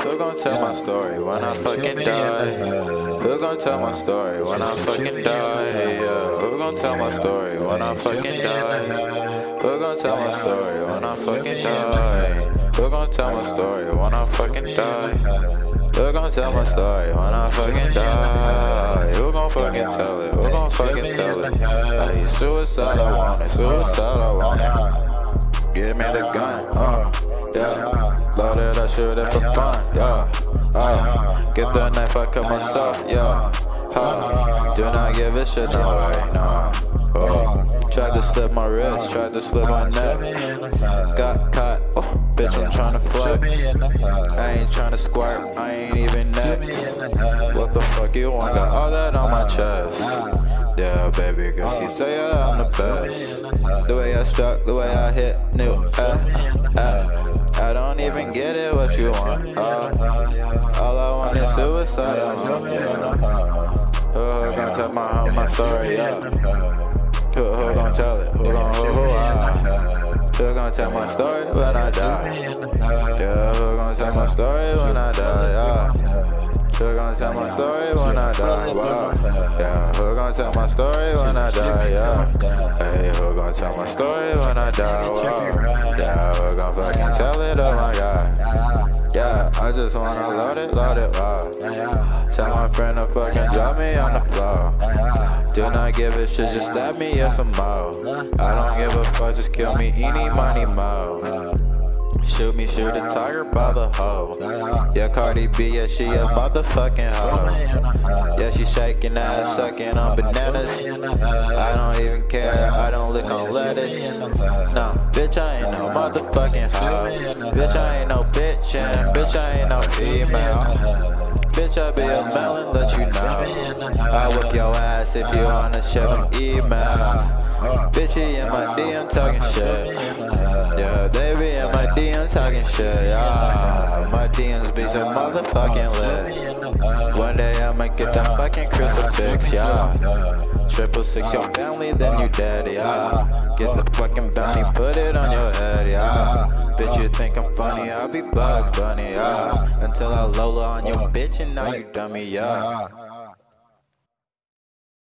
Who gon' tell my story when I fucking die? Who gon' tell my story when I fucking die? Who gon' tell my story when I fucking die? Who gon' tell my story when I fucking die? Who gon' tell my story when I fucking die? Who gon' tell my story when I fucking die? Who gon' fucking tell it? Who gon' fucking tell it? Hey, suicide, I want it. Suicide, I want it. Give me the gun, uh, yeah. Loaded, I shoot it for fun, yeah. Uh, get the knife, I cut myself, yeah. Uh, do not give a shit, no way, no. Oh. Tried to slip my wrist, tried to slip my neck. Got caught, oh, bitch, I'm trying to flex. I ain't trying to squirt, I ain't even next. What the fuck you want? Got all that on my chest. Yeah, baby girl, she say yeah, I'm the best. The way I struck, the way I hit, new, uh, uh. I don't get it what you want. Uh, all I want is suicide. Who gon' tell my my story? Yeah. Who, who gon' tell it? Who gon' who who? Uh, who gon' tell my story when I die? Yeah, who gon' tell my story when I die? Yeah. Who gon' tell my story when I die? Yeah, who gon' tell my story when I die? Yeah. Hey, gon' tell my story when I die? Wow. Yeah, who gon' fucking tell it? Oh my god. Yeah, I just wanna load it, load it, wow. Tell my friend to fucking drop me on the floor. Do not give a shit, just stab me, yes, I'm out. I don't give a fuck, just kill me, eeny, money, mo. Shoot me, shoot a tiger by the hoe. Yeah, Cardi B, yeah, she a motherfucking hoe. Yeah, she shaking ass, sucking on bananas. Don't lick on lettuce. No, bitch, I ain't no motherfucking hoe. Bitch, I ain't no bitch, and bitch, I ain't no female. Bitch, I be a melon, let you know. I whip your ass if you wanna share them emails. Bitch, he in my DM talking shit. Yeah, they be in my DM talking shit. Yeah, my DMs be so motherfucking lit. One day I'ma get that fucking crucifix, yeah. Triple six your family, then you dead, yeah. Get the fucking bounty, put it on your head, yeah. Bitch, you think I'm funny, I'll be Bugs Bunny, yeah. Until I Lola on your bitch and now you dummy, yeah.